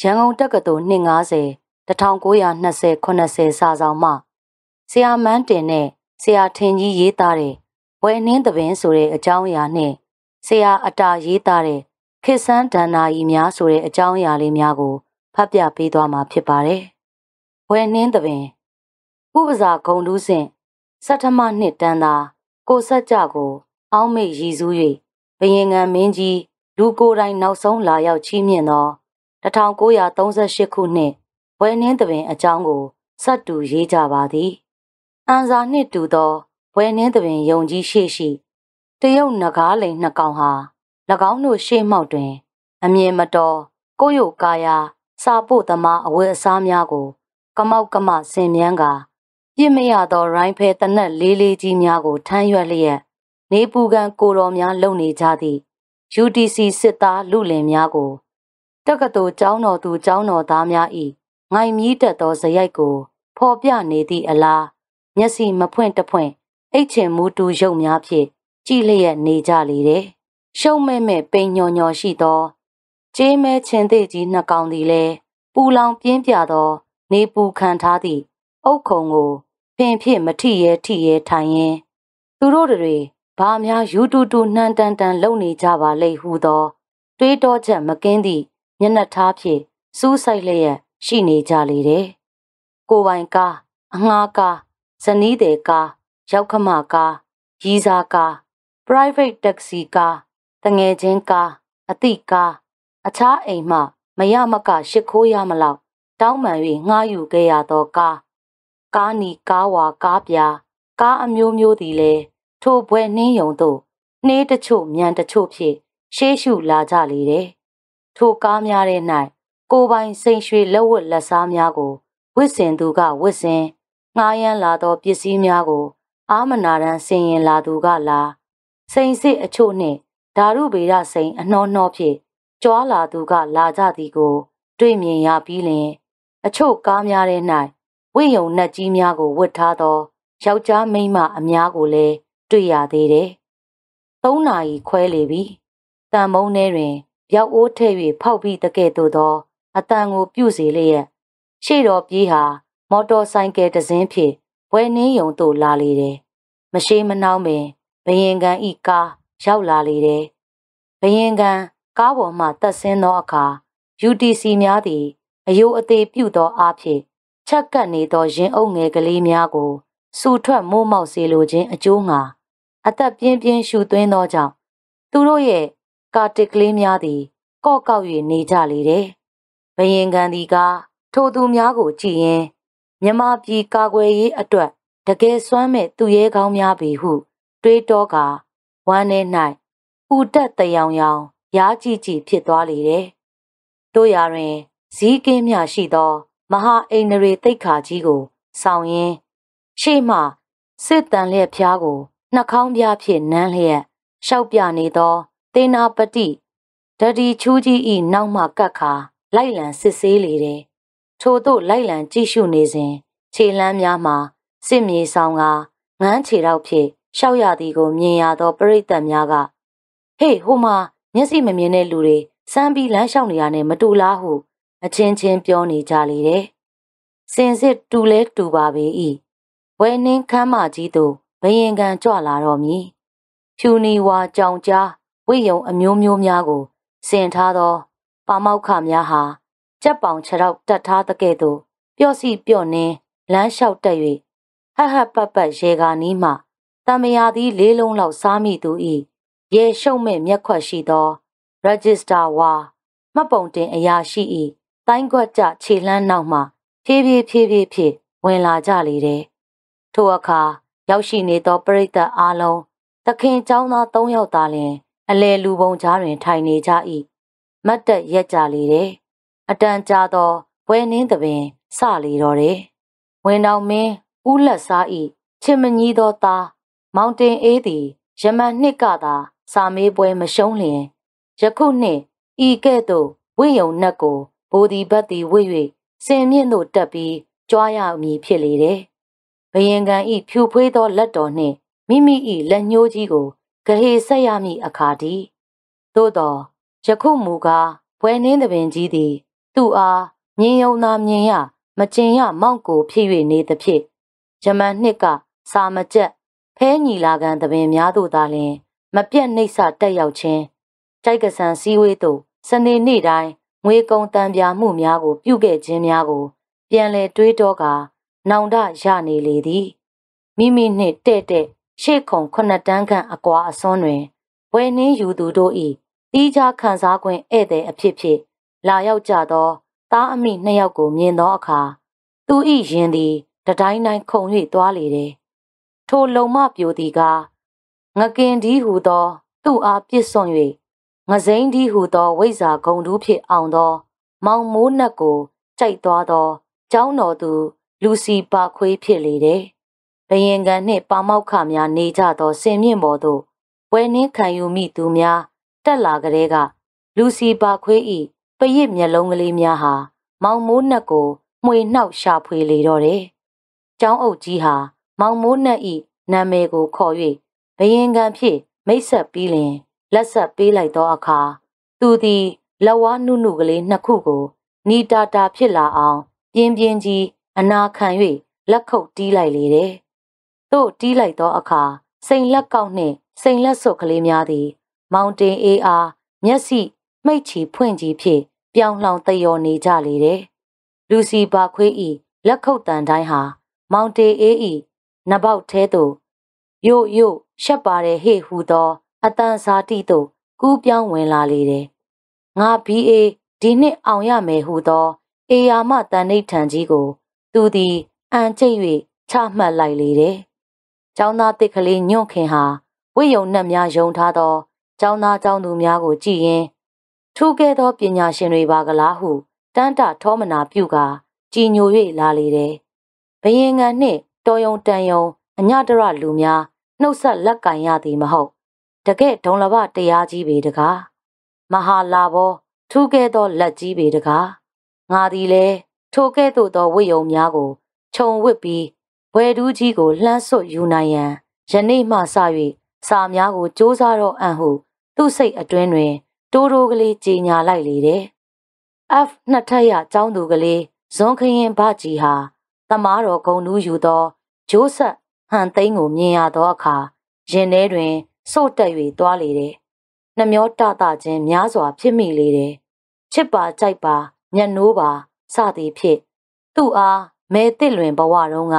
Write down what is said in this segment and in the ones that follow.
ရန်ကုန်တက္ကသိုလ်250 1920 80စာဆောင်မှဆရာမန်းတင်နဲ့ဆရာထင်ကြီးရေးသားတဲ့ဝယ်နှင်းသပင်ဆိုတဲ့အကြောင်းအရာနဲ့ဆရာအတာရေးသားတဲ့ခေဆန်းဒန္နာကြီးများဆိုတဲ့အကြောင်းအရာလေးများကိုဖတ်ပြပေးသွားမှာဖြစ်ပါတယ်။ဝယ်နှင်းသပင်ဥပစာဂုံတူးစဉ်စတ္ထမနှစ်တန်းသားကိုဆက်ကြကို အောင်းမိတ်ရည်စူး၍ဘယင်ငံမင်းကြီးလူကိုယ်တိုင်နောက်ဆုံးလာရောက်ချီးမြှင့်သော 1938ခုနှစ်ဝယ်နှင်းသပင်အကြောင်းကိုစတ်တူရေးကြပါသည်။အန်စာနှစ်တူသောဝယ်နှင်းသပင်ယုံကြီးရှိရှိတရုတ်နဂါးလိန်နှစ်ကောင်ဟာ၎င်းတို့ရှေ့မှောက်တွင် အမြင်မတော်ကိုယုတ်ကာယာစာပို့သမားအဝတ်အစားများကို ကမောက်ကမဆင်မြန်းကာပြစ်မရသောရိုင်းဖဲတနက်လေးလေးကြီးများကိုထမ်းရွက်လျက်နေပူကန်ကိုတော်များလုံနေကြသည့် UTC စစ်သားလူလင်များကို တက္ကသိုလ်ကျောင်းတော်သူကျောင်းတော်သားများ၏ငိုင်မြီးတက်သောဇရိုက်ကိုဖော်ပြနေသည့်အလားမျက်စိမဖွင့်တဖွင့်အိတ်ချင်မူတူရုပ်များဖြင့်ကြည်လျက်နေကြလေတယ်။ရှုံမဲ့မဲ့ပိန်ညော်ညော်ရှိသောကျေးမဲချင်းသေးကြီးနှစ်ကောင်သည်လည်းပူလောင်ပြင်းပြသော နေပူခံထားသည့်အုတ်ခုံကိုဖင်ဖြစ်မထိရဲထိရဲထိုင်ရင်သူတို့တွေဘာများယူတူတူနှမ်းတန်တန်လုံနေကြပါလိမ့်ဟုသော တွေးတောချက်မကင်းသည့် မျက်နှာထားဖြင့်စူးစိုက်လျက်ရှိနေကြလေတယ်။ကိုပိုင်ကားအငှားကားဇနီးတဲ့ကားရောက်ခမကားရီးစားကား private taxi ကားတငယ်ချင်းကားအတိကားအခြားအိမ်မှမရမကရှ िख ိုးရမလောက်တောင်းပန်၍ငှားယူခဲ့ရသောကားကားနီကားဝါကားပြာကားအမျိုးမျိုးသည်လည်းထိုဘွယ်နှင်းယုံသို့နှေးတချို့မြန်တချို့ဖြင့်ရှေးရှုလာကြလေတယ် ထိုကားများထဲ၌ကိုပိုင်စိန်ရွှေလက်ဝတ်လက်စားများကိုဝစ်စင်သူကဝစ်စင်ငှားရမ်းလာသောပစ္စည်းများကို အာမနာရန်ဆင်ရင်လာသူကလာစိန်စစ်အချို့နှင့်ဓာရုဗေဒစိန်အနှောနှောဖြင့်ကြွားလာသူကလာကြသည်ကို တွေ့မြင်ရပြီးလျှင်အချို့ကားများထဲ၌ဝိယုံနှက်ကြီးများကိုဝတ်ထားသောယောက်ျားမိန်းမအများကိုလည်းတွေ့ရသေးတယ်။သုံးနာရီခွဲလေပြီ။တန်မုံထဲတွင် ပြောက်အိုးထည့်၍ဖောက်ပြီးတကဲ့သို့သောအတန်ကိုပြုစေလျက်ရှေ့တော်ပြေးဟာမော်တော်ဆိုင်ကယ်တစ်စင်းဖြင့်ဝယ်နှင်းယုံသို့လာလေတယ်။မရှိမနှောင်းပင်ဘယင်ကန်ဤကားရောက်လာလေတယ်။ဘယင်ကန်ကားပေါ်မှတက်ဆင်းသောအခါ UTC များသည်အယိုအသေးပြုသောအားဖြင့်ချက်ကပ်နေသောရင်အုပ်ငယ်ကလေးများကိုစူထွက်မိုးမောက်စေလိုခြင်းအကျိုးငှာအသက်ပြင်းပြင်းရှူသွင်းသောကြောင့်သူတို့ရဲ့ ကာတစ်ကလေးများသည် ကော့ကောက်၍နေကြလေတယ်။ဘယင်ကန်ဒီကထိုသူများကိုကြည်ရင်မြမပြည်ကာကွယ်ရေးအတွက်တကယ်စွမ်းမဲ့သူရဲကောင်းများပေဟု တွေးတောကဝမ်းထဲ၌ဥတက်တယောင်ယောင်ရားကြည့်ကြည့်ဖြစ်သွားလေတယ်။တို့ရာတွင်ဇီးကင်းမြရှိသော မဟာအိန္ဒြေတိတ်ခါကြီးကိုဆောင်ရင်းရှေ့မှစစ်တန်လျက်ဖျားကိုနှာခေါင်းပြားဖြင့်နမ်းလျက်ရှောက်ပြနေသော သေနာပတိဒဒီချူးကြီးဤနောက်မှကတ်ခါလိုက်လံစစ်ဆေးလေတယ်။ထို့သို့လိုက်လံကြည့်ရှုနေစဉ်ခြေလမ်းများမှာစစ်မြေဆောင်ကငန်းခြေတော့ဖြင့်ရှောက်ရသည်ကိုမြင်ရသောပရိသတ်များကဟေးဟိုမှာမျက်စိမမြင်တဲ့လူတွေစမ်းပြီးလမ်းလျှောက်နေရနဲ့မတူလားဟုအချင်းချင်းပြောနေကြလေတယ်။စင်စစ်တူလဲတူပါပေ၏။ဝဲနှင်းခမ်းမကြီးသို့ဘယင်ကန်ကြွလာတော့မည်။ဖြူနီဝါကြောင်ကြား ဝိယုံအမျိုးမျိုးများကိုစင်ထားသောပါမောက်ခများဟာကြက်ပေါင်ခြေထောက်တက်ထားတဲ့ကဲ့သို့ပျော့စီပျော့နှင်းလမ်းလျှောက်တက်၍ဟဟပတ်ပတ်ရေကာနီးမှတမယာသည်လေးလုံးလောက်စားမိသူ၏ရေရှုံမဲ့မျက်ခွက်ရှိသော register ဝါမှတ်ပုံတင်အရာရှိ၏တိုင်းခွက်ကြခြေလှမ်းနောက်မှဖြည်းဖြည်းဖြည်းဖြည်းဖြည်းဝင်လာကြလေတယ်ထိုအခါရောက်ရှိနေသောပရိသတ်အားလုံးသခင်เจ้าသား၃ယောက်သာလျှင် အလဲလူပုံကြားတွင် ထိုင်နေကြ၏မတ်တက်ရက်ကြလေတယ်အတန်ကြာသောဘွယ်နှင်းသပင်စလေတော့တယ်ဝင်တော်မင်းဦးလက်စား၏ချစ်မကြီးသောသားမောင်တင်အေးသည်ယမန်နှစ်ကသာ စာမေးပွဲမရှုံးလျင်ယခုနှစ်ဤကဲ့သို့ဝိယုံနှက်ကိုဘိုဒီဘတ်သည်ဝိ၍စင်မြင့်သို့တက်ပြီးကြွားရမည်ဖြစ်လေတယ်ဘယင်ကန်ဤဖြူဖွေးသောလက်တော်နှင့်မိမိ၏လက်ညှိုးကြီးကို ဂဟေဆက်ရမည့်အခါတည်းသို့သောယခုမူကားဘွယ်နှင်းသပင်ကြီးသည် သူ့အားမြင်ယုံသာမြင်ရမကျင်ရမောင့်ကိုဖြစ်၍နေသဖြင့်ယမန်နှစ်ကစာမကြက်ဖဲညီလာခံတပင်များတို့သာလျှင် မပြတ်နှိပ်စတက်ရောက်ခြင်းကြိုက်ကဆန်စည်းဝေးသို့စနေနေ့တိုင်းငွေကုန်တန်ပြာမှုများကို ပြုခဲ့ခြင်းများကို ပြန်လည်တွေးတောကာနောင်တရနေလေသည်မိမိနှင့်တဲ့တဲ့ ရှေ့ခုံခုနှစ်တန်းခန့်အကွာအစွန်းတွင်ဝယ်နှင်းယူသူတို့၏တီးခြားခံစား권ဧည့်သည်အဖြစ်ဖြင့်လာရောက်ကြသောသားအမိနှစ်ယောက်ကိုမြင်သောအခါသူ၏ရင်သည်တတိုင်းတိုင်းခုန်၍သွားလေတယ်။ထိုလုံမပြိုသည်ကငကင်ဒီဟူသော သူ့အားပြစ်စွန့်၍ငစိမ့်ဒီဟူသောဝိဇာဂုံတူးဖြစ်အောင်သော မောင်မိုးနှက်ကိုကြိုက်သွားသောကျောင်းတော်သူ လူစီပါခွေးဖြစ်လေတယ်။ ဘယင်ကန်နှင့်ပါမောက်ခများနေကြသောစင်မြင့်ပေါ်သို့ဝယ်နှင်းခံယူမိသူများတက်လာကြတဲ့ကလူစီပါခွေးဤပရစ်မျက်လုံးကလေးများဟာမောင်မိုးနှက်ကိုမှွေနှောက်ရှာဖွေလေတော့တယ်။ကျောင်းအုပ်ကြီးဟာမောင်မိုးနှက်ဤနာမည်ကိုခေါ်၍ဘယင်ကန်ဖြစ်မိတ်ဆက်ပြီးလင်လက်ဆက်ပေးလိုက်သောအခါသူသည်လက်ဝါးနုနုကလေးနှစ်ခုကိုနီတာတာဖြစ်လာအောင်ပြင်းပြင်းကြီးအနာခံ၍လက်ခုပ်တီးလိုက်လေတယ်။ သို့တီးလိုက်သောအခါစိန်လက်ကောက်နှင့်စိန်လက်စွပ်ကလေးများသည် မောင်တင်အေးအားမျက်စိမှိတ်ချီဖွင့်ကြီးဖြင့်ပြောင်းလှောင်တယောနေကြလေတယ်။လူစီပါခွေးဤလက်ခုပ်တန်တိုင်းဟာမောင်တေအေးဤနဘောက်ထဲသို့ယို့ယို့ရှက်ပါတယ်ဟေ့ဟူသောအတန်စာတိသို့ကူးပြောင်းဝင်လာလေတယ်။ငါဘီအေဒီနှစ်အောင်ရမယ်ဟူသောအေယာမတန်ဋိဌံကြီးကို သူသည်အန်ကျိတ်၍ချမှတ်လိုက်လေတယ်။ ကျောင်းသားတစ်ကလေးညွန့်ခင်ဟာဝိယုံနှက်များယုံထားသောကျောင်းသားကျောင်းသူများကိုကြည်ရင်ထူးကဲသောပညာရှင်တွေပါကလားဟုတန်းတထောမနာပြုကာကြည်ညို၍လာလေတယ်။ဘယင်ငံနှင့်တော်ယုံတန်ယုံအညတရလူများနှုတ်ဆက်လက်ကင်ရသည်မဟုတ်တကဲ့ဒုံလဘတရားကြီးပေတကားမဟာလာဘောထူးကဲသောလက်ကြီးပေတကားငါသည်လဲထိုကဲ့သို့သောဝိယုံများကိုခြုံဝစ်ပြီး ဘွယ်ဒူးကြီးကိုလှမ်းဆွတ်ယူနိုင်ရန်ယနေ့မှစ၍စာများကိုစ조사တော့အံ့ဟုသူ့စိတ်အတွင်းတွင်တိုးတိုးကလေးကြီးညာလိုက်လေတယ်။ F နှစ်ထပ်ရចောင်းသူကလေးဇွန်ခရင်ဘကြီးဟာတမားတော်ဂုံတူးယူသောဂျိုးဆက်ဟန်သိန်းကိုမြင်ရသောအခါရင်ထဲတွင်စို့တက်၍သွားလေတယ်။နှမျောတတခြင်းများစွာဖြစ်မိလေတယ်။ချစ်ပါကြိုက်ပါမျက်နှိုးပါစသည်ဖြင့်သူ့အားမဲတစ်လွင်ဘဝတုန်းက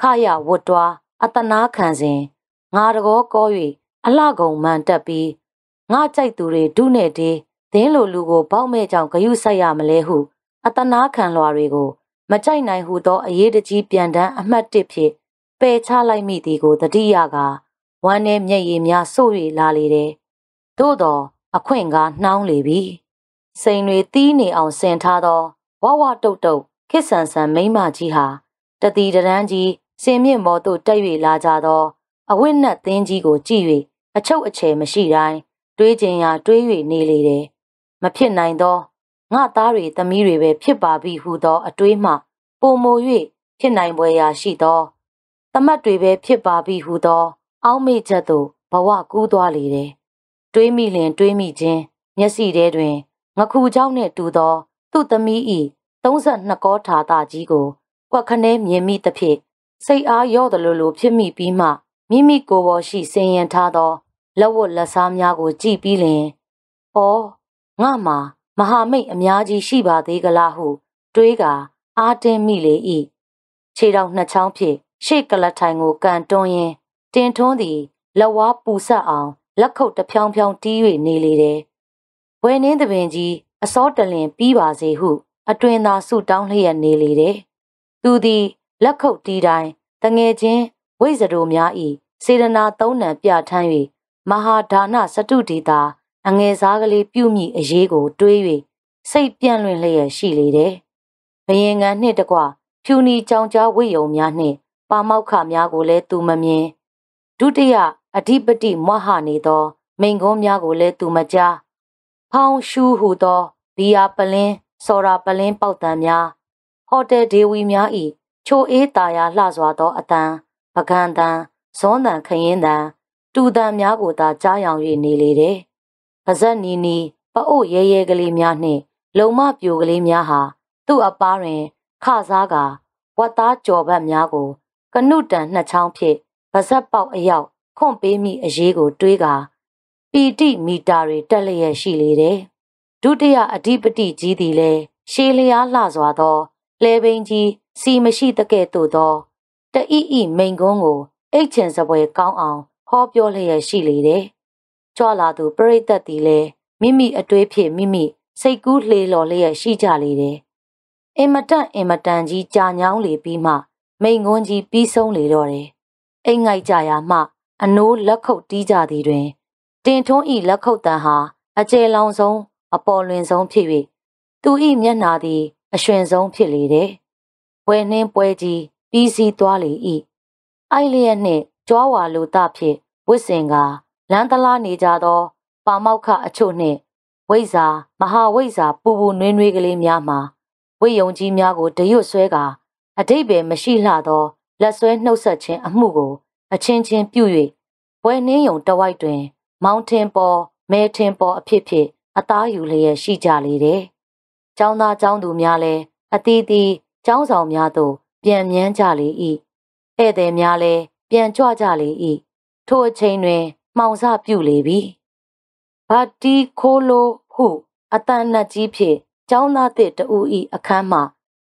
ခရဝတ်တွားအတနာခံစဉ်ငါတကောကော၍အလှကုံမှန်တက်ပြီးငါကြိုက်သူတွေဒုနဲ့တေးသင်းလိုလူကိုပေါက်မဲ့ကြောင့်ဂယုဆိုင်ရမလဲဟုအတနာခံလွာတွေကိုမကြိုက်နိုင်ဟုသောအရေးတကြီးပြန်တန်းအမှတ်တစ်ဖြစ်ပယ်ချလိုက်မိသည်ကိုတတိယကဝမ်းနဲ့မျက်ရည်များဆို့၍လာလေတယ်။သို့တော့အခွင့်ကားနှောင်းလေပြီ။စိန်တွေတီးနေအောင်ဆင်ထားသောဝဝတုတ်တုတ်ခစ်ဆန်ဆန်မိမကြီးဟာတတိတရန်ကြီး စင်မြင့်မော်သို့တက်၍လာကြသောအဝိနတ်သင်းကြီးကိုကြည့်၍အချုပ်အချယ်မရှိတိုင်းတွေးကျင်ရာတွေး၍နေလေတယ်။မဖြစ်နိုင်သောငါသားတွေသမီးတွေပဲဖြစ်ပါပြီဟုသော အတွေးမှပုံမို၍ဖြစ်နိုင်ပွဲရာရှိသောသမတ်တွေပဲဖြစ်ပါပြီဟုသော အောက်မေ့ချက်သို့ဘဝကူးသွားလေတယ်။တွေးမိလျင်တွေးမိခြင်းမျက်စိထဲတွင်ငခုเจ้าနှင့်တူသော သူ့သမီးဤ32ကောထာတာကြီးကိုကွက်ခနဲမြင်မိသဖြင့် စိတ်အားရော့တယ်လို့လိုဖြစ်မိပြီးမှမိမိကိုယ်ပေါ်ရှိစင်ရင်ထားသောလက်ဝတ်လက်စားများကိုကြည့်ပြီးလျင်။အော်ငါမှာမဟာမိတ်အများကြီးရှိပါသေးကလားဟုတွေးကာအားတင်းမိလေ၏။ခြေတော်နှစ်ချောင်းဖြင့်ရှေ့ကလထိုင်ကိုကန်တွန်းရင်းတင်ထွန်းသည်လက်ဝါးပူဆက်အောင်လက်ခုပ်တဖြောင်းဖြောင်းတီး၍နေလေတယ်။ဝယ်နှင်းသပင်ကြီးအစောတလင်ပြီးပါစေဟု အတွင်သာဆုတောင်းလျက်နေလေတယ်။သူသည် လက်ခုပ်တီးတိုင်းတငယ်ချင်းဝိဇ္ဇရိုများ၏စေရနာသုံးနံပြထမ်း၍မဟာဒါနစတုဒေတာအငယ်စားကလေးပြုမိအရေးကို တွေး၍စိတ်ပြန့်လွင့်လျက်ရှိလေတယ်။ဘယင်ငံနှင့်တကွဖြူနီကြောင်ကြားဝိယုံများနှင့်ပါမောက်ခများကိုလည်းသူမမြင်ဒုတိယအဓိပတိမဟနေသော မိန်ကုန်းများကိုလည်းသူမကြားဖောင်းရှူးဟုသောဘီယာပလင်းစော်ရာပလင်းပေါက်တံများဟိုတယ်ဒေဝီများ၏ ချိုအေးတာယာလှစွာသောအတန်ပကံတန်ဇွန်တန်ခရင်တန်တူတန်များကိုသာကြားယောင်၍နေလေတယ်။ပါဇက်နီနီပအုပ်ရဲရဲကလေးများနှင့် လုံမပြိုကလေးများဟာသူ့အပားတွင်ခစားကဝတ်သားကြော်ဘတ်များကို ကနုတန်နှစ်ချောင်းဖြင့်ဗဇက်ပေါက်အရောက်ခွန့်ပေးမိအရေးကိုတွေးကာပီတိမီတာတွေတက်လျက်ရှိလေတယ်။ဒုတိယအဓိပတိကြီးသည်လည်းရှေးလျားလှစွာသော လဲဘိန်းကြီးစီမရှိတကဲ့သို့သောတအီအီမိန်ကုန်းကိုအိတ်ချင်စပွဲကောင်းအောင်ဟောပြောလျက်ရှိလေတယ်။ကြွလာသူပရိသတ်သည်လည်းမိမိအတွေးဖြင့်မိမိစိတ်ကူးလှေလော်လျက်ရှိကြလေတယ်။အင်မတန်အင်မတန်ကြီးကြာညောင်းလေပြီးမှ မိန်ကွန်းကြီးပြီးဆုံးလေတော့တယ်။အိမ်ငိုက်ကြရာမှ အနိုးလက်ခုပ်တီးကြသည်တွင် တင်ထွန်းဤလက်ခုပ်တန်ဟာအကျယ်လောင်ဆုံးအပေါ်လွင်ဆုံးဖြစ်၍သူဤမျက်နာသည် အရွှင်ဆုံးဖြစ်လေတယ်။ပွဲနှင်းပွဲကြီးပြီးစီးသွားလေ၏။အိုက်လျက်နှင့်ကြွားဝါလူသဖြင့်ဝစ်စင်ကလမ်းတလားနေကြသောပါမောက်ခအချို့နှင့်ဝိဇာမဟာဝိဇာပူပူနွေးနွေးကလေးများမှာဝိယုံကြီးများကိုတရွတ်ဆွဲကာအတိတ်ပဲမရှိလှသောလက်ဆွဲနှုတ်ဆက်ခြင်းအမှုကို အချင်းချင်းပြု၍ဘွယ်နှင်းယုံတဝိုက်တွင် မောင်ထင်ပေါ်မဲထင်ပေါ်အဖြစ်ဖြစ်အသားယူလျက်ရှိကြလေတယ်။ ကျောင်းသားကျောင်းသူများလည်းအသီးသီးကျောင်းဆောင်များသို့ပြန်မြန်းကြလေ၏။ဧည့်သည်များလည်းပြန်ကြွကြလေ၏။ထိုအချိန်တွင် မှောင်စပြုလေပြီ။ဘာတီခိုးလိုဟုအတန်နှက်ကြီးဖြင့်ကျောင်းသားတစ်တူဤအခန်းမှ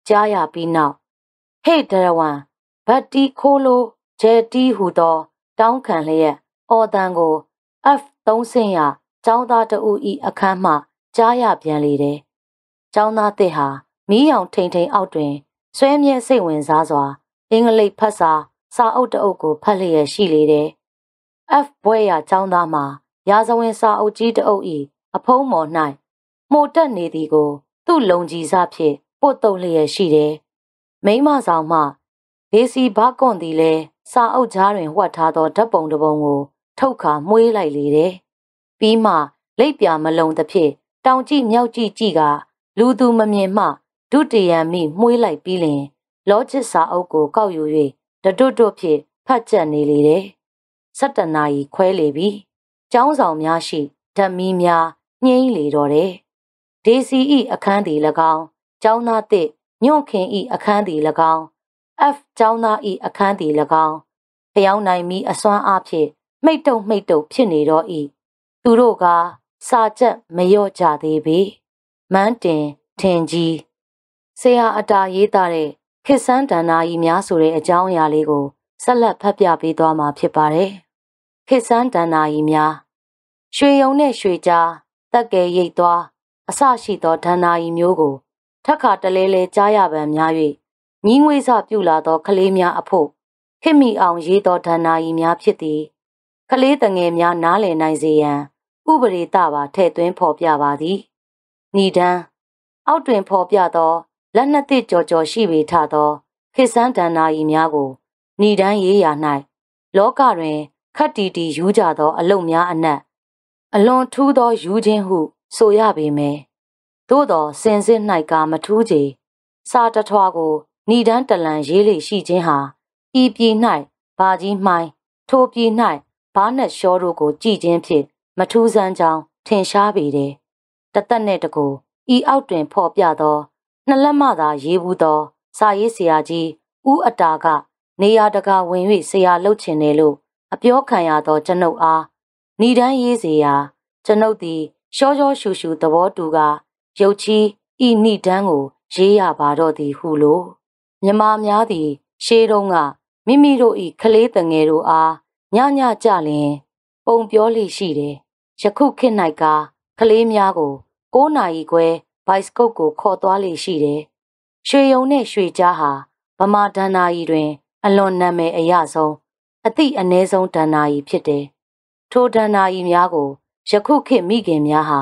ကြားရပြီးနောက်ဟေ့ဒရဝံဘတ်တီခိုးလိုဂျယ်တီဟူသော တောင်းခံလျက်အော်တန်ကို F3 ဆင့်ရကျောင်းသားတူဤအခန်းမှကြားရပြန်လေတယ်။ ကျောင်းသားတစ်ဟာမီးရောင်ထိန်ထိန်အောက်တွင်ဆွဲမြဲစိတ်ဝင်စားစွာ အင်္ဂလိပ်ဖတ်စာစာအုပ်တအုပ်ကိုဖတ်လျက်ရှိလေတယ်။ F ဘွဲရကျောင်းသားမှာရာဇဝင်စာအုပ်ကြီးတအုပ်ဤအဖုံးမော်၌မှုတ်တက်နေသည်ကို သူ့လုံကြီးစားဖြင့်ပို့တုံလျက်ရှိတယ်။မိမဆောင်မှဒေစီဘာကွန်သည်လည်းစာအုပ်ကြားတွင်ဝှက်ထားသောဓာတ်ပုံတစ်ပုံကို ထုတ်ခါမှုေးလိုက်လေတယ်။ပြီးမှလိပ်ပြမလုံသဖြင့်တောင်ကြည့်မြောက်ကြည့်ကြည့်က လူသူမမြင်မှဒုတိယမိမှုေးလိုက်ပြီးလင် လောချစ်စာအုပ်ကိုကောက်ယူ၍တတွတ်တွတ်ဖြင့်ဖတ်ကြက်နေလေတယ်။၁၇နာရီခွဲလေပြီ။ကျောင်းဆောင်များရှိဓမီများညှိလေတော့တယ်။ဒေစီဤအခန်းသည်၎င်းကျောင်းသားတစ်ညွန့်ခင်ဤအခန်းသည်၎င်း F ကျောင်းသားဤအခန်းသည်၎င်းဖျောင်းနိုင်မီအစွမ်းအားဖြင့်မိတ်တုံမိတ်တုံဖြစ်နေတော့ဤသူတို့ကစာချက်မလျော့ကြသေးပေ မန်းတင်ထင်ကြီးဆရာအတာရေးသားတဲ့ခေဆန်းဒန္နာကြီးများဆိုတဲ့အကြောင်းအရာလေးကိုဆက်လက်ဖတ်ပြပေးသွားမှာဖြစ်ပါတယ်ခေဆန်းဒန္နာကြီးများရွှေယုံနဲ့ရွှေကြားတက်ကဲရိတ်သွားအဆရှိသောဒန္နာကြီးမျိုးကိုထက်ခါတလဲလဲကြားရပံများ၍ညီးငွေစပြုလာသောကလေးများအဖို့ခင်မိအောင်ရေးသောဒန္နာကြီးများဖြစ်သည်ကလေးတငယ်များနားလည်နိုင်စေရန်ဥပဒေတပါထည့်သွင်းဖော်ပြပါသည် ဏီဒန်းအောက်တွင်ဖော်ပြသောလက်နှစ်သစ်ကြော်ကြော်ရှိပေထသောခေဆန်းဒန္နာကြီးများကိုဏီဒန်းရေးရာ၌လောကတွင်ခတ်တီတီယူကြသော အလုတ်များအနက်အလွန်ထူးသောယူခြင်းဟု ဆိုရပေမယ်သို့သောစင်စစ်၌ကမထူးချေစာတထွားကိုဏီဒန်းတလန်ရေးလေရှိခြင်းဟာဤပြည်၌ဘာကြီးမှိုင်းထိုပြည်၌ဘားနဲ့ရှောတို့ကိုကြည်ခြင်းဖြင့်မထူးဆန်းကြောင်းထင်ရှားပေတယ် တသက်နဲ့တကူဤအောက်တွင်ဖော်ပြသောနှလက်မှသာရေးဘူးသော စာရေးဆရာကြီးဦးအတာကနေရာတကာဝင်၍ဆရာလှုပ်ချင်တယ်လို့အပြောခံရသောကျွန်ုပ်အားဏီဒန်းရေးစေရာကျွန်ုပ်သည်ရှောရှောရှူရှူသဘောတူကရုတ်ချီဤဏိဒန်းကို ရေးရပါတော့သည်ဟုလို့မြမများသည် ရှေးတုံးကမိမိတို့ဤကလေးတငယ်တို့အားညညကြလင် ပုံပြောလိရှိတယ်ယခုခေတ်၌က ကလေးများကို9နာရီခွဲဘိုက်စကုတ်ကိုခေါ်သွားလေရှိတယ်ရွှေယုံနဲ့ရွှေကြားဟာဗမာဒန္နာကြီးတွင် အလွန်နာမည်အရဆုံးအသည့်အ ਨੇ ဆုံးဒန္နာကြီးဖြစ်တယ်ထိုဒန္နာကြီးများကိုယခုခေတ်မိခင်များဟာ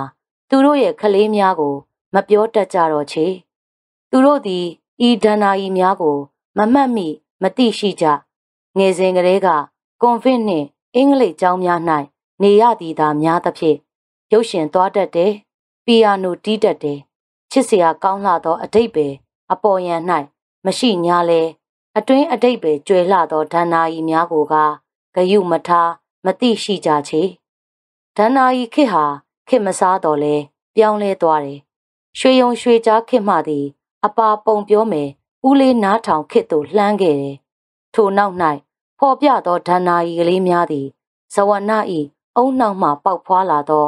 သူတို့ရဲ့ကလေးများကို မပြောတတ်ကြတော့ချေသူတို့သည်ဤဒန္နာကြီးများကို မမှတ်မိမသိရှိကြငယ်စဉ်ကလေးကကွန်ဗင့်နှင့်အင်္ဂလိပ်ကျောင်းများ၌နေရသည်သာများသဖြင့် ရုပ်ရှင်သွားတတ်တယ်ပီယာနိုတီးတတ်တယ်ချစ်စရာကောင်းလှသောအတိတ်ပဲအပေါ်ယံ၌မရှိညာလဲအတွင်းအတိတ်ပဲကျွဲလှသောဒန္နာကြီးများကိုကဂယုမထားမသိရှိကြချေဒန္နာကြီးခေဟာခေမစားတော်လဲပြောင်းလဲသွားတယ်ရွှေယုံရွှေကြားခစ်မှသည် အပါပုံပြောမယ်ဦးလေးနားထောင်ခစ်သို့လှမ်းခဲ့တယ်ထိုနောက်၌ဖော်ပြသောဒဏ္ဍာရီကလေးများသည်ဇဝနာ၏အုံနောက်မှပေါက်ဖွာလာသော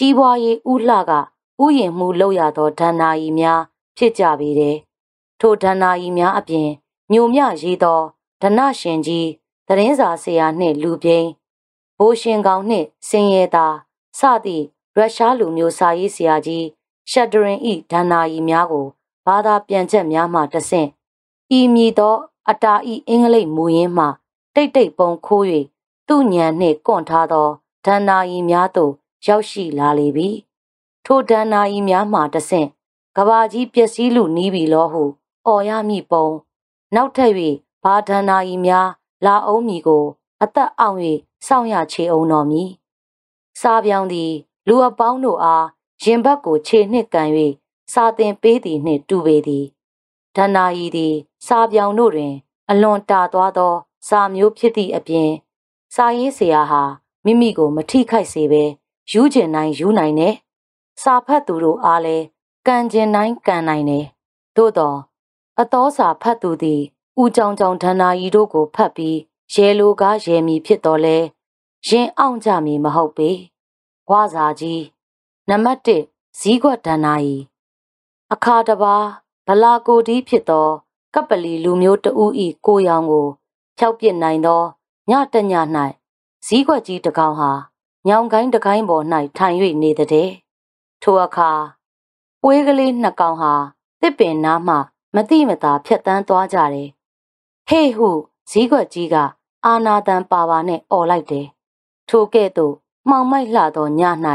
ကြီးပွားရေးဥလှကဥယျင်မှုလောက်ရသောဒဏ္ဍာရီများဖြစ်ကြပေတယ်ထိုဒဏ္ဍာရီများအပြင်ညိုမြရေးသောဒနရှင်ကြီးသတင်းစာဆရာနှင့်လူပြိန်းဘိုးရှင်ကောင်နှင့်စင်ရဲသားစသည့်ရုရှားလူမျိုးစာရေးဆရာကြီးရှက်ဒရင်ဤဒဏ္ဍာရီများကိုဘာသာပြန်ချက်များမှတဆင့်ဤမည်သော အတာဤအင်္ဂလိပ်မူရင်းမှ တိတ်တိတ်ပုံခိုး၍သူ့ညံနှင့်ကွန့်ထားသောဒဏ္ဍာရီများသို့ ရောက်ရှိလာလေပြီထိုဒဏ္ဍာရီများမှတဆင့်ကဘာကြီးပျက်စီးလူနီးပြီလောဟုအော်ရမည်ပုံနောက်ထပ်၍ဘာဒဏ္ဍာရီများလာအောင်မည်ကို အသက်အောင်၍စောင့်ရချေအောင်တော်မူစားပြောင်းသည် လူအပေါင်းတို့အားရင်ဘတ်ကိုခြေနှင့်ကန်၍စာတင်ပေးသည်နှင့်တူပေသည်ဒဏ္ဍာရီသည် စာပြောင်တို့တွင် အလွန်တာသွားသော စာမျိုးဖြစ်သည့်အပြင်စာရေးဆရာဟာမိမိကိုမထိခိုက်စေဘဲ ယူကျင်နိုင်ယူနိုင်တယ်စာဖတ်သူတို့အားလည်းကန်ကျင်နိုင်ကန်နိုင်တယ်သို့တော့အတော်စာဖတ်သူသည်ဦးကြောင်ကြောင်ဒဏ္ဍာရီတို့ကိုဖတ်ပြီးရဲလိုကားရဲမီဖြစ်တော်လဲရင်အောင်ကြမည်မဟုတ်ပေဝါစာကြီးနံပါတ်1ဇီးကွက်ဒဏ္ဍာရီအခါတပါဗလာကိုဒီဖြစ်သောကပလီလူမျိုးတဦးဤကိုရောင်ကိုဖြောက်ပစ်နိုင်သောညတည၌ဇီးကွက်ကြီးတကောင်ဟာ ညောင်ကိုင်းတကိုင်းပေါ်၌ထိုင်၍နေသည်ထိုအခါပွေးကလေးနှစ်ကောင်ဟာတစ်ပင်နားမှမတိမတာဖြတ်တန်းသွားကြတယ်ဟေ့ဟုဇီးကွက်ကြီးကအာနာတန်ပါပါနဲ့អော်လိုက်တယ်ထိုကဲ့သို့မှောင်မိုက်လှသောည၌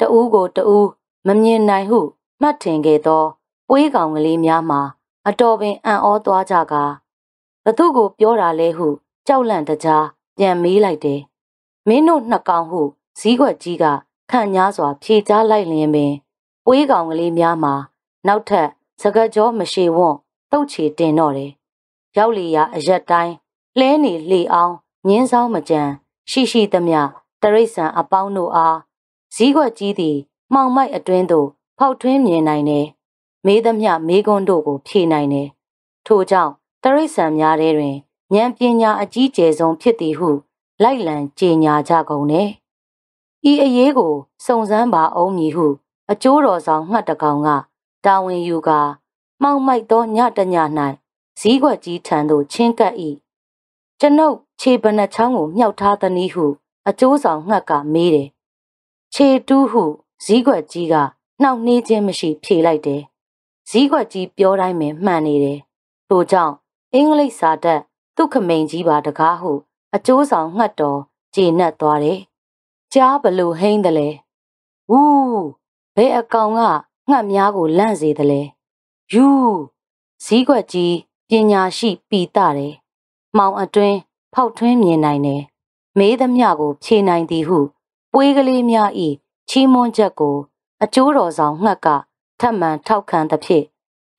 တဦးကိုတဦးမမြင်နိုင်ဟုမှတ်ထင်ခဲ့သောပွေးကောင်ကလေးများမှာအတော်ပင်အံ့ဩသွားကြကာဘသူကိုပြောတာလဲဟုကြောက်လန့်တကြားပြန်မေးလိုက်တယ်မင်းတို့နှစ်ကောင်ဟု ဇီးကွက်ကြီးကခန့်ညားစွာ ဖြေချလိုက်လျင်ပင်ပွေးကောင်ကလေးများမှာ နောက်ထပ်စကကြောမရှိဝွန့်တုတ်ချေတင်တော့တယ်ရောက်လီရာအရက်တိုင်းလှဲနေလှေအောင်ငင်းဆောင်မကြံရှိရှိသမျှတရိษံအပေါင်းတို့အားဇီးကွက်ကြီးသည်မှောင်မိုက်အတွင်းသို့ဖောက်ထွင်းမြင်နိုင်တယ်မေးသမျှမေးခွန်းတို့ကိုဖြေနိုင်တယ်ထို့ကြောင့်တရိษံများထဲတွင်ဉာဏ်ပညာအကြီးကျယ်ဆုံးဖြစ်သည်ဟု လိုက်လံကြေညာကြကုန်တယ် ဤအရေးကိုစုံစမ်းပါအောင်မည်ဟု အကျိုးတော်ဆောင်ငှက်တကောင်ကတာဝန်ယူကာမှောင်မိုက်သောညတည၌ဇီးကွက်ကြီးထံသို့ချင်းကပ်၏ကျွန်ုပ်ခြေပနချောင်းကိုမြှောက်ထားသည်ဟု အကျိုးဆောင်ငှက်ကမေးတယ်ခြေတူးဟုဇီးကွက်ကြီးကနှောက်နှေးခြင်းမရှိဖြေလိုက်တယ်ဇီးကွက်ကြီးပြောတိုင်းပင်မှန်နေတယ်ထို့ကြောင့်အင်္ဂလိပ်စာတတ်သူခမိန်ကြီးပါတကားဟု အကျိုးဆောင်ငှက်တော်ကျေနပ်သွားတယ် ကြားဘလို့ဟိမ့်တယ်လဲဝူးဘယ်အကောင်ကငှက်များကိုလန့်စေတယ်လဲယူဇီးကွက်ကြီးပညာရှိပီတတယ်မှောင်အတွင်းဖောက်ထွင်းမြင်နိုင်တယ်မေးသမျှကိုဖြေနိုင်သည်ဟု ပွေးကလေးများဤချီးမွမ်းချက်ကို အကျိုးတော်ဆောင်ငှက်ကထပ်မံထောက်ခံသဖြင့်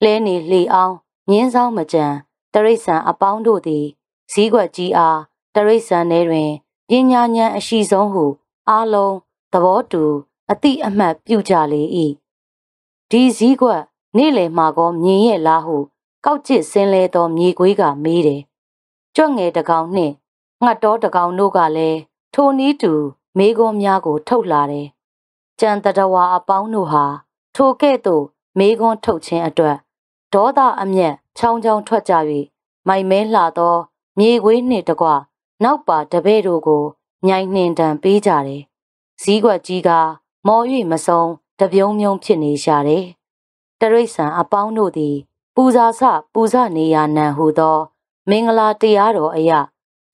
လဲနေလှေအောင်ငင်းဆောင်မကြံတရိษံအပေါင်းတို့သည်ဇီးကွက်ကြီးအားတရိษံထဲတွင်ပညာဉာဏ်အရှိဆုံးဟု အားလုံးသဘောတူအတိအမှတ်ပြုကြလေ၏ဒီစည်းကွက်နေ့လယ်မှာကောမြင်ရဲ့လားဟုကောက်ကျစ်ဆင်းလဲသောမြေခွေးကမေးတယ်ကြွငယ်တကောင်နှင့်ငှတ်တော်တကောင်တို့ကလည်းထိုနည်းတူမေးခွန်းများကို ထုတ်လာတယ်ကြံတတဝါအပေါင်းတို့ဟာ ထိုကဲ့သို့မေးခွန်းထုတ်ခြင်းအတွက်ဒေါသအမျက်ချောင်းချောင်းထွက်ကြ၍မိုင်မဲလှသော မြေခွေးနှင့်တကွနောက်ပါတပည့်တို့ကို မြိုင်နှင်တံပေးကြတယ်။ဇီးကွက်ကြီးကမော်၍မဆုံးတပြုံးမြုံဖြစ်နေရှာတယ်။တရိษံအပေါင်းတို့သည် ပူဇာဆပူဇနေရနံဟုသော မင်္ဂလာတရားတော်အရာ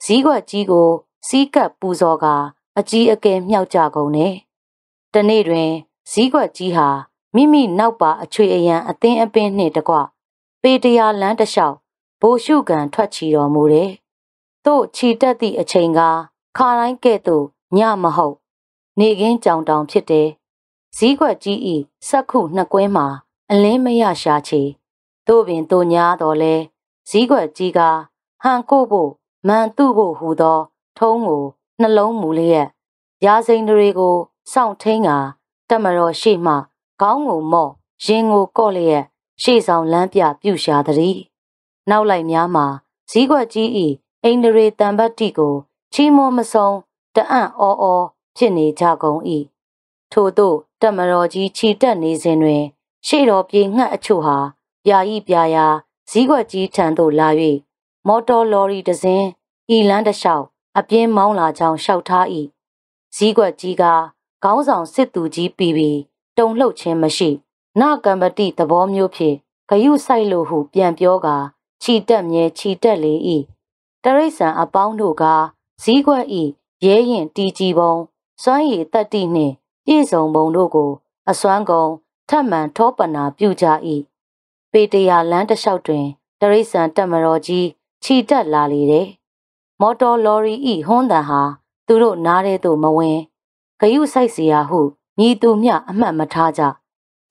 ဇီးကွက်ကြီးကို စီးကပ်ပူဇော်ကာအကြီးအကဲမြောက်ကြကုန်တယ်။တနေ့တွင်ဇီးကွက်ကြီးဟာမိမိနောက်ပါအချွေအယံအသင်းအပင်းနှင့်တကွပေတရာလမ်းတစ်လျှောက်ဘိုလ်ရှုကန်ထွက်ချီတော်မူတယ်။သို့ခြီတက်သည့်အချိန်က ခါတိုင်းကဲ့သို့ညမဟုတ် နေကင်းကြောင်တောင်ဖြစ်တယ်။ဇီးကွက်ကြီးဤစက်ခုနှစ်ကွင်းမှာ အလင်းမရရှာချေသို့ပင်တူညာတော်လဲဇီးကွက်ကြီးကဟန်ကိုဖို့မန်သူ့ဖို့ဟူသော ထုံးကိုနှလုံးမူလျက်ရာစိန်တွေကိုစောင့်ထိန်ကတမတော်ရှိမှခေါင်းကိုမော့ရင်ကိုကော့လျက်ရှေ့ဆောင်လမ်းပြပြူရှာသည်နောက်လိုက်များမှာဇီးကွက်ကြီးဤအိန္ဒြေတံပတ်တိကို ချီးမွမ်းမဆုံးတအံ့အောအောဖြစ်နေကြကုန်၏ထို့သို့တမတော်ကြီးခြိတက်နေစဉ်တွင် ရှေ့တော်ပြေငှက်အချို့ဟာပြာဤပြာရာဇီးကွက်ကြီးထံသို့လာ၍မော်တော်လော်ရီတစ်စင်းဤလန်းတစ်လျှောက်အပြင်းမောင်းလာကြောင်းလျှောက်ထား၏ဇီးကွက်ကြီးကခေါင်းဆောင်စစ်သူကြီးပြီးပြီးတုံလှုပ်ခြင်းမရှိနကံပတိသဘောမျိုးဖြင့်ဂယုဆိုင်လိုဟု ပြန်ပြောကာခြိတက်မြဲခြိတက်လေ၏တရိษံအပေါင်းတို့က ဇီးကွက်ဤရဲရင်တီကြီးပုံစွမ်းရည်တက်တိနှင့်ပြည့်စုံပုံတို့ကို အစွမ်းကုန်ထပ်မံထောပနာပြုကြ၏ပေတရာလမ်းတစ်လျှောက်တွင်တရိษံတက်မတော်ကြီးခြိတက်လာလေတယ်မော်တော်လော်ရီဤဟွန်းတန်ဟာသူတို့နားထဲသို့မဝင်ဂယုဆိုင်เสียဟုညီသူမျှအမှတ်မထားကြ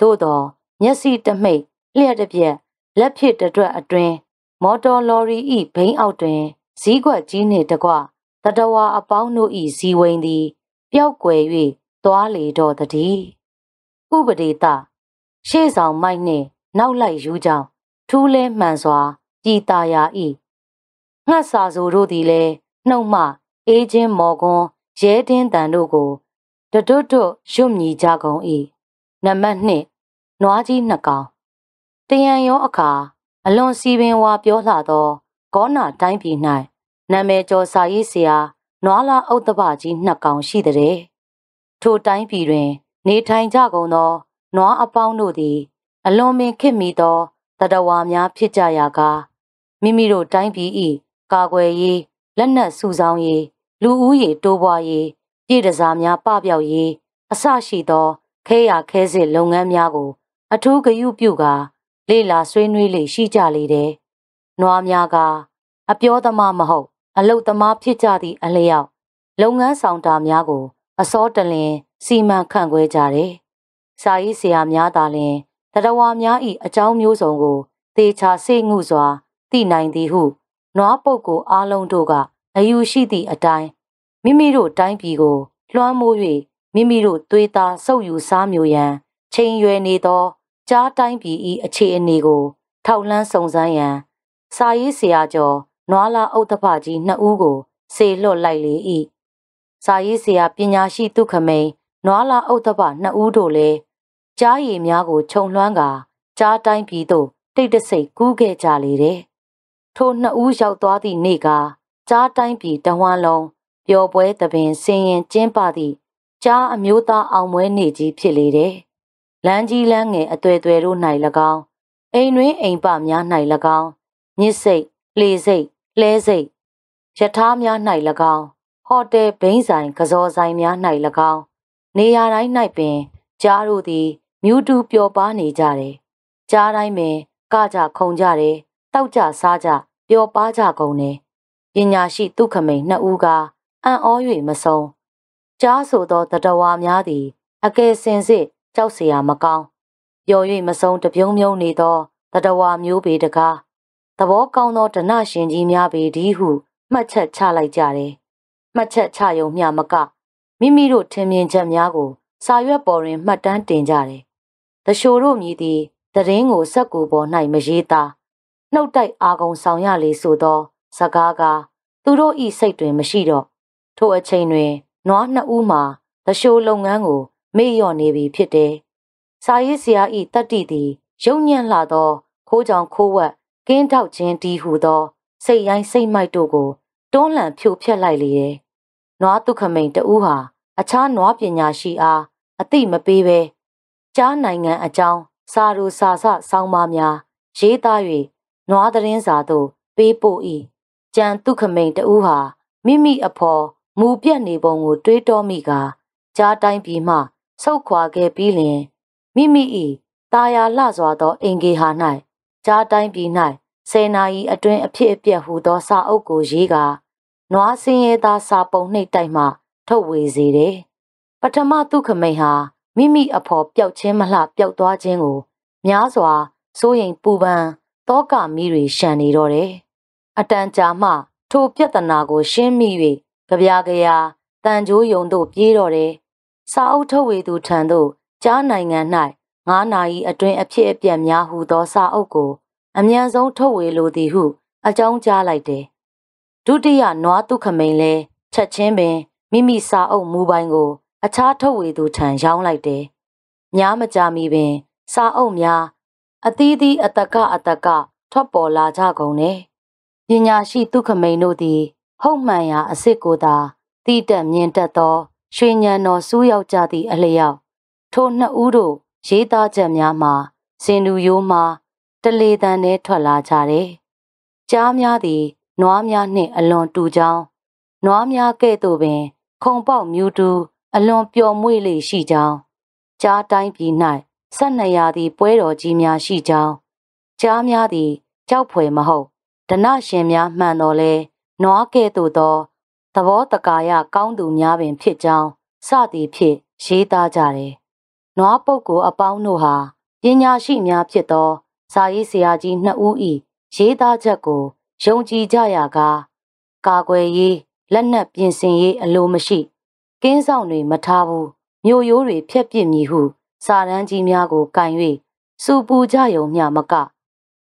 သို့တော့မျက်စိတမိတ်လျှက်တစ်ပြက်လက်ဖြစ်တတွက်အတွင်းမော်တော်လော်ရီဤဘိန်းအောက်တွင်ဇီးကွက်ကြီးနှင့်တကွ တတဝါအပေါင်းတို့ဤဇီဝိန်သည်ပျောက်ကွယ်၍သွားလေတော့တည်းဥပဒေတာရှေ့ဆောင်မိုက်နှင့်နောက်လိုက်ယူကြောင်းထူးလဲမှန်စွာပြည်ตาရာဤငှက်စာဆိုတို့သည်လည်းနှုတ်မှအေးချင်းမော်ကွန်းရဲတင်းတန်တို့ကိုတတွတ်တွတ်ရွတ်မြည်ကြကုန်၏နံပါတ်2နွားကြီးနှစ်ကောင်တယံရောအခါအလွန်စီပင်ဝါပြောလှသောဂေါနာတိုင်းပြည်၌ နာမည်ကျော်စာရေးဆရာနွားလာဥဒ္ဒပကြီးနှစ်ကောင်ရှိတဲ့ထိုတိုင်းပြည်တွင် နေထိုင်ကြကုန်သောနွားအပေါင်းတို့သည် အလွန်ပင်ခစ်မိသောတတဝါများဖြစ်ကြရာကမိမိတို့တိုင်းပြည်၏ကာကွယ်ရေးလက်နက်စုဆောင်းရေးလူဦးရေတိုးပွားရေးပြည်တစားများပပျောက်ရေးအစရှိသောခဲရခဲစစ်လုပ်ငန်းများကို အထူးဂရုပြုကာလေလာဆွေးနွေးလေရှိကြလေတယ်။နွားများကအပြောသမားမဟုတ် အလုတ်သမားဖြစ်ကြသည့်အလျောက်လုပ်ငန်းဆောင်တာများကို အစောတလင် စီမံခန့်ခွဲကြတယ်။စာရေးဆရာများသာလျှင်တရဝါများ၏အကြောင်းမျိုးစုံကိုသေချာစိတ်ငုစွာသိနိုင်သည်ဟုနွားပုတ်ကိုအားလုံးတို့ကအယူရှိသည့်အတိုင်းမိမိတို့တိုင်းပြည်ကို လွှမ်းမိုး၍မိမိတို့သွေးသားစုပ်ယူစားမျိုးရန်ချိန်ရွယ်နေသောကြားတိုင်းပြည်၏အခြေအနေကို ထောက်လှမ်းစုံစမ်းရန်စာရေးဆရာကျော် နွားလာဥဒ္ဓဖကြီးနှစ်ဦးကိုစေလွတ်လိုက်လေ၏စာရေးဆရာပညာရှိသူခမိန်နွားလာဥဒ္ဓဖနှစ်ဦးတို့လည်းကြားရည်များကိုခြုံလွှမ်းကာကြားတိုင်းပြည်သို့တိတ်တဆိတ်ကူးခဲ့ကြလေတယ်ထိုနှစ်ဦးရောက်သွားသည့်နေ့ကကြားတိုင်းပြည်တဝမ်းလုံးပျော်ပွဲသဘင်ဆင်ရင်ကျင်းပသည့်ကြားအမျိုးသားအောင်ပွဲနေ့ကြီးဖြစ်လေတယ်လမ်းကြီးလမ်းငယ်အသွဲသွဲတို့၌၎င်းအိမ်တွင်အိမ်ပများ၌၎င်းညစ်စိတ်လှေစိတ် လှဲစိတ်ယထာများ၌၎င်းဟိုတယ်ဘိန်းဆိုင်ကစောဆိုင်များ၌၎င်းနေရာတိုင်း၌ပင်ကြားတို့သည်မြူးတူပျော်ပါနေကြတယ်ကြားတိုင်းပင်ကကြခုံကြတယ်တောက်ကြစားကြပျော်ပါကြကုန်တယ်ပညာရှိသူခမိန်နှစ်ဦးကအံ့ဩ၍မဆုံးကြားဆိုသောတတဝါများသည် အကယ်စင်စစ်ကြောက်เสียမကောင်းပျော်၍မဆုံးတပြုံးမြုံနေသောတတဝါမျိုးပေတကား သဘောကောင်းသောဒနရှင်ကြီးများပေဒီဟုမှတ်ချက်ချလိုက်ကြတယ်မှတ်ချက်ချယုံမျှမကမိမိတို့ထင်မြင်ချက်များကို စာရွက်ပေါ်တွင်မှတ်တမ်းတင်ကြတယ်တရှိုတို့မြည်သည်တရင်ကိုစက်ကူပေါ်၌မရေးသားနှုတ်တိုက်အာကုံဆောင်ရလေဆိုသောစကားကသူတို့ဤစိတ်တွင်မရှိတော့ထိုအချိန်တွင်နွားနှစ်ဦးမှာတရှိုလုပ်ငန်းကို မေ့လျော့နေပြီဖြစ်တယ်။စာရေးဆရာဤတတ္တိသည်ရုံညံ့လာသောခိုးကြောင်ခိုးဝက် ကင်းထောက်ခြင်းတီးဟုသော စိတ်ရိုင်းစိတ်မိုက်တို့ကိုတွန်းလှန်ဖြိုဖျက်လိုက်လေတယ်။နွားတုခမိန်တဦးဟာအခြားနွားပညာရှိအားအသိမပေးဘဲကြားနိုင်ငံအကြောင်းစာရူစာစဆောင်းပါးများရေးသား၍နွားသတင်းစာသို့ပေးပို့၏ကြံတုခမိန်တဦးဟာမိမိအဖော်မူပြတ်နေပုံကို တွေးတောမိကကြားတိုင်းပြည်မှဆုတ်ခွာခဲ့ပြီးလျင်မိမိ၏ตาယာလှစွာသောအင်ဂေဟာ၌ ကြားတိုင်းပြည်၌ဆယ်နာရီအတွင်းအဖြစ်အပျက်ဟူသောစာအုပ်ကိုရေးကာနွားစင်းရဲသားစာပုံနှိပ်တိုက်မှ ထုတ်ဝေစေတယ်။ပထမသူခမိန်ဟာမိမိအဖော်ပျောက်ခြင်းမလှပျောက်သွားခြင်းကိုများစွာစိုးရိမ်ပူပန်တောကမီးတွေရှံနေတော့တယ်။အတန်ကြာမှ ထိုပြဿနာကို ရှင်းမိ၍ကြပြားကြရာတန်ကြိုးယုံတို့ပြေးတော့တယ်စာအုပ်ထုတ်ဝေသူထံသို့ကြားနိုင်ငံ၌ 9နာရီအတွင်းအဖြစ်အပျက်များဟုသောစာအုပ်ကို အမြန်ဆုံးထုတ်ဝေလိုသည်ဟု အကြောင်းကြားလိုက်တယ်။ဒုတိယနွားတုခမိန်လဲချက်ချင်းပင်မိမိစာအုပ်မူပိုင်ကို အခြားထုတ်ဝေသူထံရောင်းလိုက်တယ်။ညားမကြမီပင် စာအုပ်များအသီးသီးအတကအတကထွက်ပေါ်လာကြကုန်တယ်။ပညာရှိတုခမိန်တို့သည်ဟုတ်မှန်ရာအစ်စ်ကိုသာတိတက်မြင်တတ်သောရွှေညံတော်စူးရောက်ကြသည့်အလျောက်ထိုနှစ်ဦးတို့ ရေးသားချက်များမှာစင်လူရိုးမှာတလေတန်နဲ့ထွက်လာကြတယ်။ကြားများသည်နွားများနှင့်အလွန်တူကြောင်းနွားများကဲ့သို့ပင် ခုံပေါက်မြူတူအလွန်ပျော်မွေ့လေရှိကြောင်းကြားတိုင်းပြည်၌ဆက်နှစ်ရာသီပွဲတော်ကြီးများရှိကြောင်းကြားများသည်ကြောက်ဖွယ်မဟုတ်ဒနရှင်များမှန်တော်လဲနွားကဲ့သို့သောသဘောတကာယကောင်းသူများပင်ဖြစ်ကြောင်းစသည်ဖြင့်ရေးသားကြတယ်။ နွားပုတ်ကိုအပေါင်းတို့ဟာပညာရှိများဖြစ်သောစာရေးဆရာကြီးနှစ်ဦး၏ရေးသားချက်ကိုယုံကြည်ကြရကားကာကွယ်ရေးလက်နက်ပြင်ဆင်ရေးအလိုမရှိကင်းဆောင်တွေမထားဘူးမြို့ရိုးတွေဖျက်ပစ်မည်ဟု စာတန်းကြီးများကိုကင်၍စူပူကြယုံမျှမက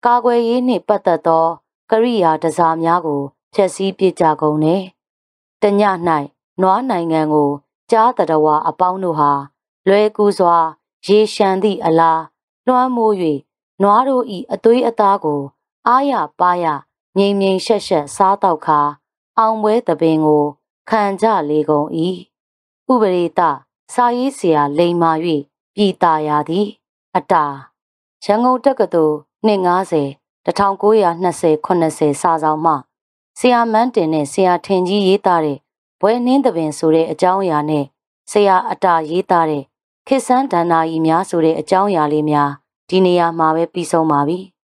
ကာကွယ်ရေးနှင့်ပတ်သက်သောကရိယာတစားများကိုဖျက်ဆီးပစ်ကြကုန်တယ်။တည၌နွားနိုင်ငံကိုကြားတရဝအပေါင်းတို့ဟာ လွယ်ကူစွာ ရေရှမ်းသည့်အလားလွှမ်းမိုး၍နွားတို့၏အသွေးအသားကို အားရပါရငြိမ်ငြိမ်ရှက်ရှက်စားတော့ခါအောင်ပွဲတပင်ကိုခံကြလေကုန်၏ဥပရိတစာရေးဆရာလိန်မာ၍ပြည်တာရသည် အတာရန်ကုန်တက္ကသိုလ်290 1920 80စာဆောင်မှဆရာမန်းတင်နဲ့ဆရာထင်ကြီးရေးသားတဲ့ဘွဲနှင်းတပင်ဆိုတဲ့အကြောင်းအရာနဲ့ဆရာအတာရေးသားတဲ့ ခေဆန်းဒန္နာကြီးများဆိုတဲ့အကြောင်းအရာလေးများဒီနေရာမှာပဲပြီးဆုံးပါပြီ။